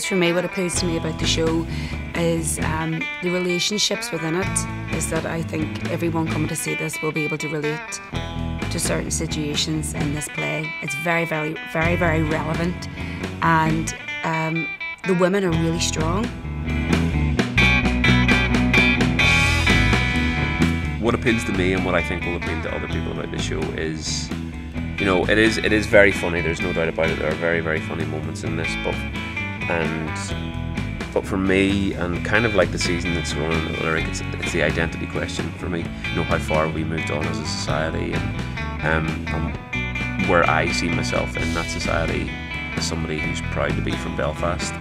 suppose for me, what appeals to me about the show is um, the relationships within it. Is that I think everyone coming to see this will be able to relate to certain situations in this play. It's very, very, very, very relevant, and um, the women are really strong. What appeals to me and what I think will appeal to other people about the show is, you know, it is it is very funny. There's no doubt about it. There are very very funny moments in this, but and but for me and kind of like the season that's running at Lyric, it's, it's the identity question for me. You know, how far we moved on as a society and, um, and where I see myself in that society as somebody who's proud to be from Belfast.